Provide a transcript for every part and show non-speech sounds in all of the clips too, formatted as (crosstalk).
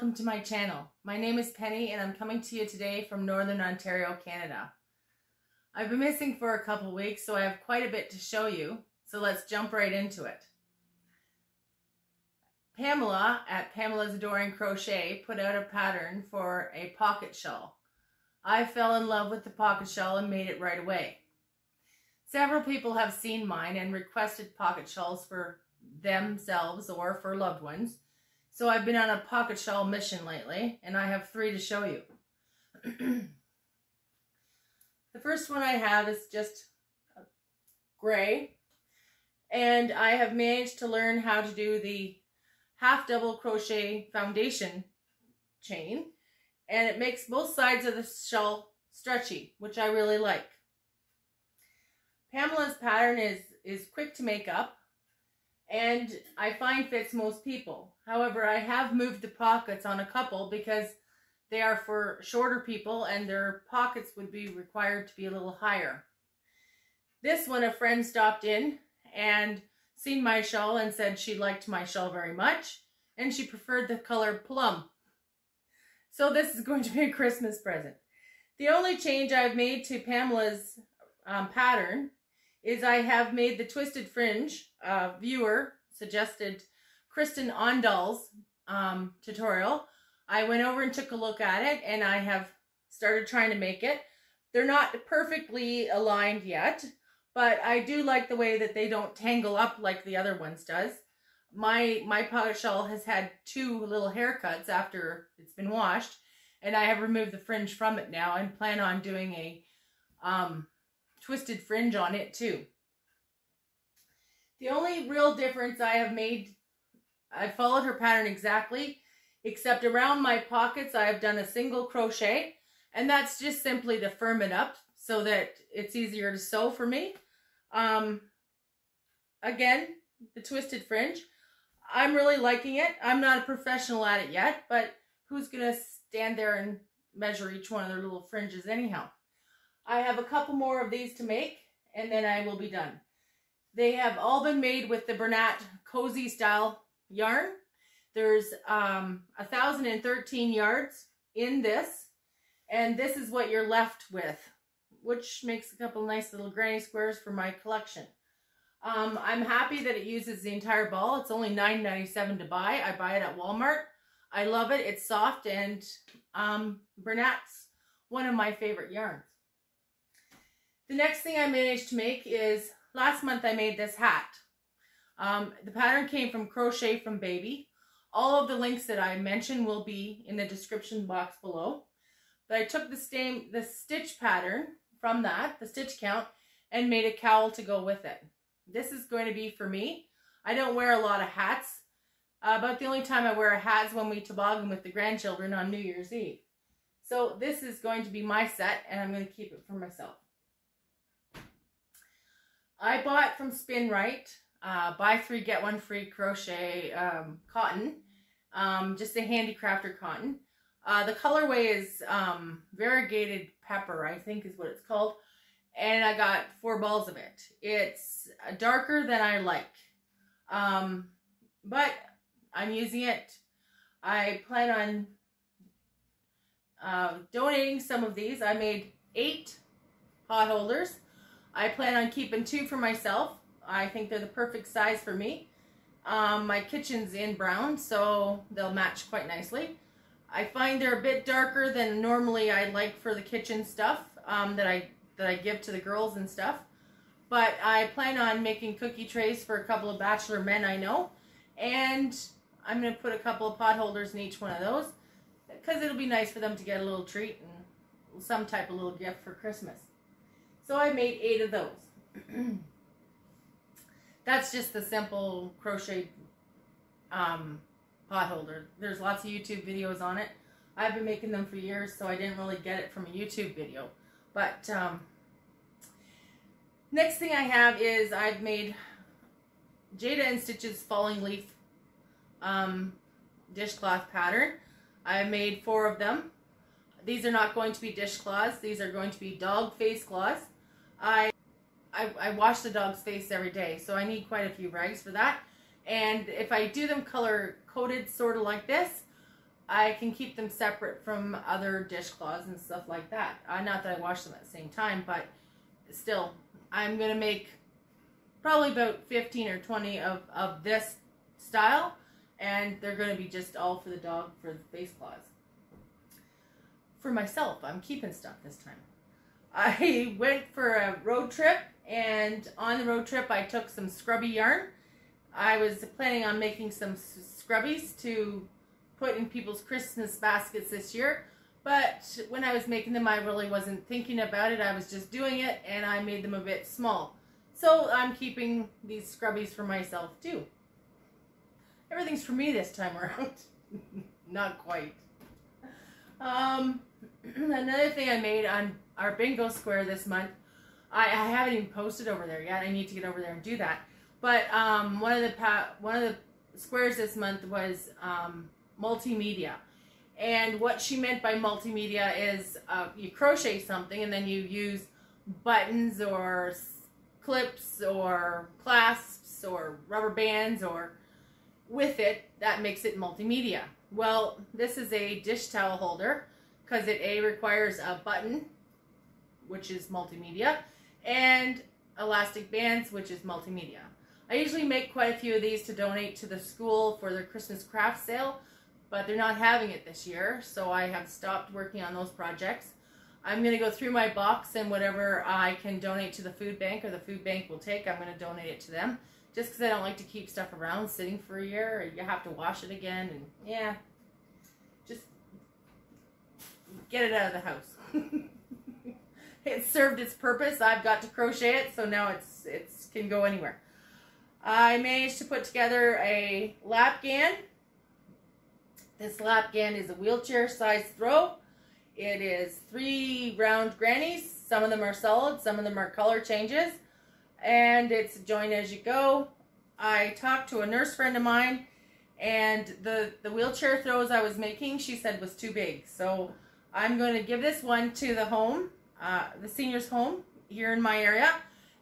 welcome to my channel. My name is Penny and I'm coming to you today from Northern Ontario, Canada. I've been missing for a couple weeks so I have quite a bit to show you, so let's jump right into it. Pamela at Pamela's Adoring Crochet put out a pattern for a pocket shawl. I fell in love with the pocket shawl and made it right away. Several people have seen mine and requested pocket shawls for themselves or for loved ones. So I've been on a pocket shawl mission lately, and I have three to show you. (clears throat) the first one I have is just gray, and I have managed to learn how to do the half double crochet foundation chain, and it makes both sides of the shawl stretchy, which I really like. Pamela's pattern is, is quick to make up, and I find fits most people. However, I have moved the pockets on a couple because they are for shorter people and their pockets would be required to be a little higher. This one, a friend stopped in and seen my shawl and said she liked my shawl very much and she preferred the color plum. So this is going to be a Christmas present. The only change I've made to Pamela's um, pattern is I have made the twisted fringe uh, viewer suggested Kristin Omdahl's um, tutorial. I went over and took a look at it and I have started trying to make it. They're not perfectly aligned yet, but I do like the way that they don't tangle up like the other ones does. My my pocket shawl has had two little haircuts after it's been washed, and I have removed the fringe from it now and plan on doing a um, twisted fringe on it too. The only real difference I have made, I followed her pattern exactly, except around my pockets I have done a single crochet, and that's just simply to firm it up so that it's easier to sew for me. Um, again, the twisted fringe. I'm really liking it. I'm not a professional at it yet, but who's going to stand there and measure each one of their little fringes anyhow? I have a couple more of these to make, and then I will be done. They have all been made with the Bernat Cozy Style yarn. There's um, 1,013 yards in this, and this is what you're left with, which makes a couple nice little granny squares for my collection. Um, I'm happy that it uses the entire ball. It's only $9.97 to buy. I buy it at Walmart. I love it. It's soft and um, Bernat's one of my favorite yarns. The next thing I managed to make is last month I made this hat. Um, the pattern came from Crochet from Baby. All of the links that I mentioned will be in the description box below. But I took the, same, the stitch pattern from that, the stitch count, and made a cowl to go with it. This is going to be for me. I don't wear a lot of hats, uh, but the only time I wear a hat is when we toboggan with the grandchildren on New Year's Eve. So this is going to be my set, and I'm going to keep it for myself. I bought from Spinrite, uh, buy three, get one free crochet um, cotton, um, just a handicrafter cotton. Uh, the colorway is um, variegated pepper, I think is what it's called. And I got four balls of it. It's darker than I like. Um, but I'm using it. I plan on uh, donating some of these. I made eight pot holders. I plan on keeping two for myself. I think they're the perfect size for me. Um, my kitchen's in brown, so they'll match quite nicely. I find they're a bit darker than normally I like for the kitchen stuff um, that I that I give to the girls and stuff. But I plan on making cookie trays for a couple of bachelor men I know. And I'm going to put a couple of pot holders in each one of those because it'll be nice for them to get a little treat and some type of little gift for Christmas. So I made eight of those. (clears throat) That's just the simple crochet um, pot holder. There's lots of YouTube videos on it. I've been making them for years, so I didn't really get it from a YouTube video. But um, next thing I have is I've made Jayda in Stitches Falling Leaf um, dishcloth pattern. I've made four of them. These are not going to be dishcloths. These are going to be dog face cloths. I, I, I wash the dog's face every day, so I need quite a few rags for that. And if I do them color coded sort of like this, I can keep them separate from other dishcloths and stuff like that. Uh, not that I wash them at the same time, but still, I'm going to make probably about 15 or 20 of, of this style, and they're going to be just all for the dog for the face cloths. For myself, I'm keeping stuff this time. I went for a road trip, and on the road trip, I took some scrubby yarn. I was planning on making some scrubbies to put in people's Christmas baskets this year. But when I was making them, I really wasn't thinking about it. I was just doing it, and I made them a bit small. So I'm keeping these scrubbies for myself too. Everything's for me this time around. (laughs) Not quite. Um, (clears throat) another thing I made on our bingo square this month, I, I haven't even posted over there yet. I need to get over there and do that. But um, one of the one of the squares this month was um, multimedia. And what she meant by multimedia is uh, you crochet something and then you use buttons or clips or clasps or rubber bands or with it, that makes it multimedia. Well, this is a dish towel holder because it A requires a button, which is multimedia, and elastic bands, which is multimedia. I usually make quite a few of these to donate to the school for their Christmas craft sale, but they're not having it this year, so I have stopped working on those projects. I'm going to go through my box and whatever I can donate to the food bank or the food bank will take, I'm going to donate it to them. Just because I don't like to keep stuff around sitting for a year. You have to wash it again and yeah, just get it out of the house. (laughs) it served its purpose. I've got to crochet it, so now it's it's can go anywhere. I managed to put together a lapghan this lapghan is a wheelchair size throw. It is three round grannies. Some of them are solid, some of them are color changes. And it's join as you go. I talked to a nurse friend of mine and the, the wheelchair throws I was making, she said was too big. So I'm going to give this one to the home, uh, the seniors home here in my area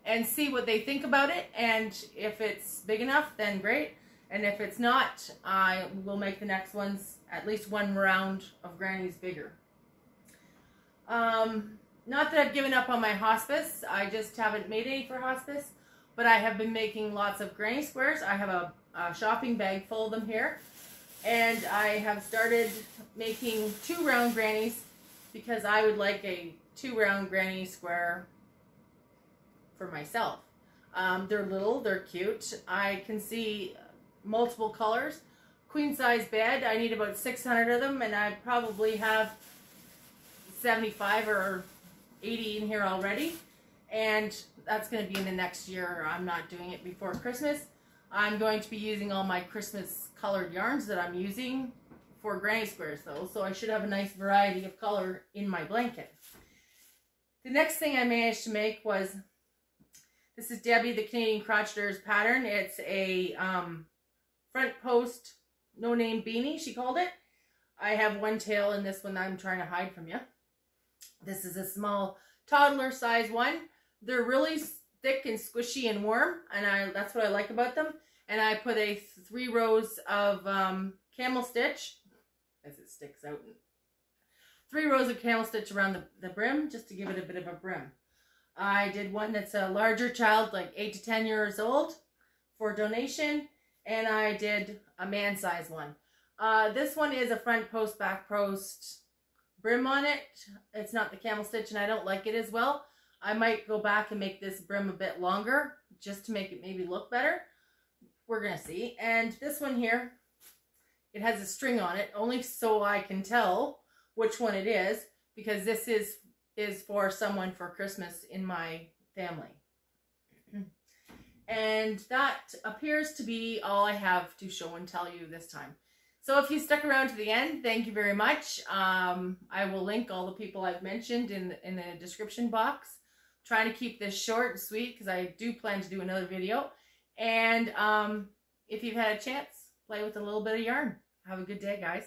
and see what they think about it. And if it's big enough, then great. And if it's not, I will make the next ones at least one round of grannies bigger. Um, not that I've given up on my hospice. I just haven't made any for hospice. But I have been making lots of granny squares. I have a, a shopping bag full of them here. And I have started making two round grannies because I would like a two round granny square for myself. Um, they're little, they're cute. I can see multiple colors. Queen size bed, I need about 600 of them and I probably have 75 or 80 in here already. And that's going to be in the next year. I'm not doing it before Christmas. I'm going to be using all my Christmas colored yarns that I'm using for granny squares though. So I should have a nice variety of color in my blanket. The next thing I managed to make was, this is Debbie the Canadian Crocheter's pattern. It's a um, front post no name beanie, she called it. I have one tail in this one that I'm trying to hide from you. This is a small toddler size one. They're really thick and squishy and warm, and I that's what I like about them. And I put a three rows of um, camel stitch, as it sticks out. Three rows of camel stitch around the, the brim, just to give it a bit of a brim. I did one that's a larger child, like 8 to 10 years old, for donation and I did a man size one. Uh, this one is a front post, back post brim on it. It's not the camel stitch and I don't like it as well. I might go back and make this brim a bit longer just to make it maybe look better. We're going to see. And this one here, it has a string on it only so I can tell which one it is because this is is for someone for Christmas in my family. And that appears to be all I have to show and tell you this time. So if you stuck around to the end, thank you very much. Um, I will link all the people I've mentioned in in the description box. Trying to keep this short and sweet because I do plan to do another video. And um, if you've had a chance, play with a little bit of yarn. Have a good day, guys.